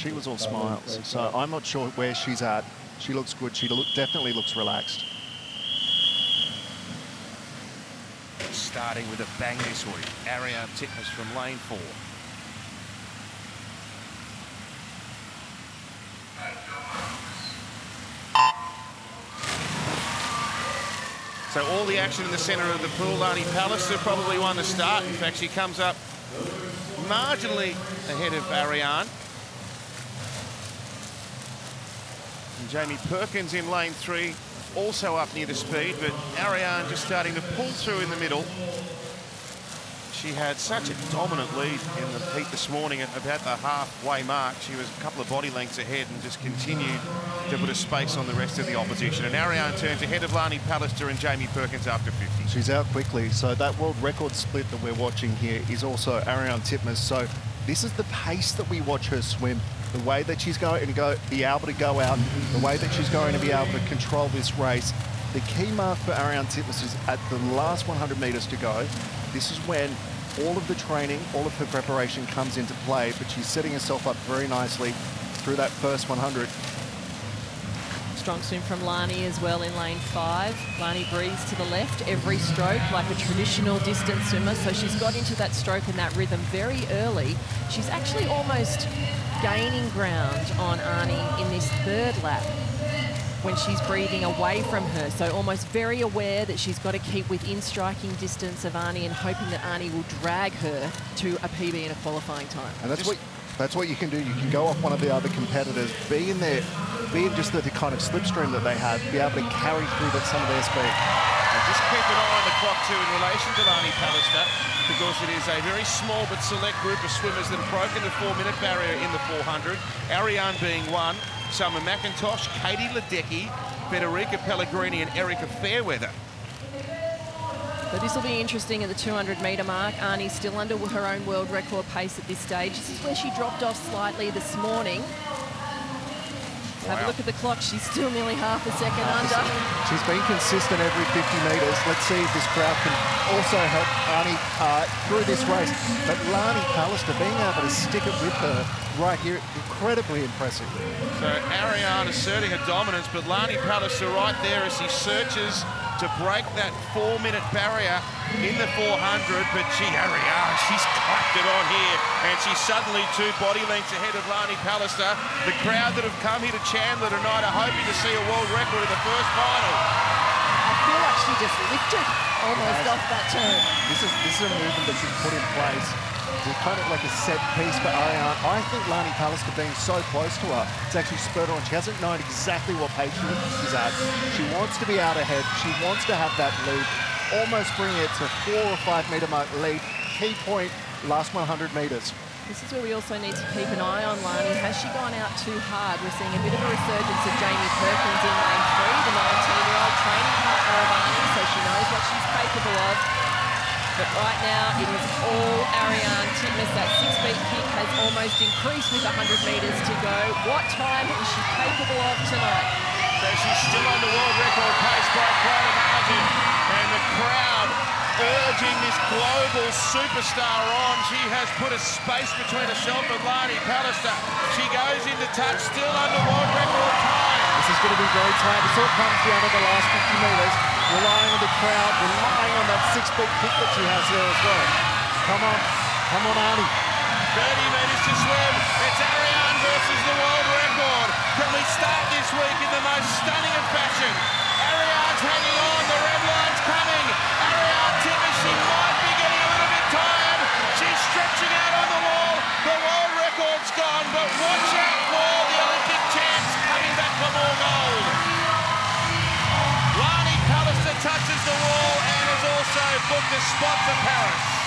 she was all smiles. So I'm not sure where she's at. She looks good. She look, definitely looks relaxed. Starting with a bang this week, Ariarne Titmus from lane four. So all the action in the centre of the pool. Lani Pallister probably won the start. In fact, she comes up marginally ahead of Ariarne. And Jamie Perkins in lane three, also up near the speed, but Ariarne just starting to pull through in the middle. She had such a dominant lead in the heat this morning at about the halfway mark. She was a couple of body lengths ahead and just continued to put a space on the rest of the opposition. And Ariarne turns ahead of Lani Pallister and Jamie Perkins after 50. She's out quickly. So that world record split that we're watching here is also Ariarne Titmus. So this is the pace that we watch her swim. The way that she's going to go, be able to go out, the way that she's going to be able to control this race. The key mark for Ariarne Titmus is at the last 100 metres to go. This is when all of the training, all of her preparation comes into play, but she's setting herself up very nicely through that first 100. Strong swim from Lani as well in lane five. Lani breathes to the left every stroke like a traditional distance swimmer. So she's got into that stroke and that rhythm very early. She's actually almost gaining ground on Arnie in this third lap when she's breathing away from her. So almost very aware that she's got to keep within striking distance of Arnie and hoping that Arnie will drag her to a PB in a qualifying time. And that's what that's what you can do. You can go off one of the other competitors, be in there, be in just the, the kind of slipstream that they have, be able to carry through that some of their speed. And just keep an eye on the clock too in relation to Lani Pallister because it is a very small but select group of swimmers that have broken the four-minute barrier in the 400. Ariarne being one, Summer McIntosh, Katie Ledecky, Federica Pellegrini and Erika Fairweather. So this will be interesting at the 200 metre mark. Arnie's still under her own world record pace at this stage. This is where she dropped off slightly this morning. Wow. Have a look at the clock. She's still nearly half a second under. She's been consistent every 50 metres. Let's see if this crowd can also help Arnie uh, through this race. But Lani Pallister being able to stick it with her right here, incredibly impressive. So Ariarne asserting a dominance, but Lani Pallister right there as he searches to break that four-minute barrier in the 400, but gee, Ariarne, she's clapped it on here, and she's suddenly two body lengths ahead of Lani Pallister. The crowd that have come here to Chandler tonight are hoping to see a world record in the first final. I feel like she just lifted almost off that turn. This is, this is a movement that she's put in place it's kind of like a set piece for Ariarne. I think Lani Pallister being so close to her, it's actually spurred on. She hasn't known exactly what pace she's at. She wants to be out ahead. She wants to have that lead, almost bring it to four or five metre mark lead. Key point, last 100 metres. This is where we also need to keep an eye on Lani. Has she gone out too hard? We're seeing a bit of a resurgence of Jamie Perkins in lane three, the 19-year-old training partner of Arnie, so she knows what she's capable of. But right now, it is all Ariarne Titmus. That six-beat kick has almost increased with 100 metres to go. What time is she capable of tonight? So she's still on the world record pace by quite a margin. And the crowd urging this global superstar on. She has put a space between herself and Lani Pallister. She goes into touch, still under world record time. This is going to be very tight. This all comes down to the last 50 metres relying on the crowd, relying on that six-foot kick that she has there as well. Come on, come on, Arnie. 30 metres to swim. It's Ariarne versus the world record. Can we start this week in the most booked a spot for Paris.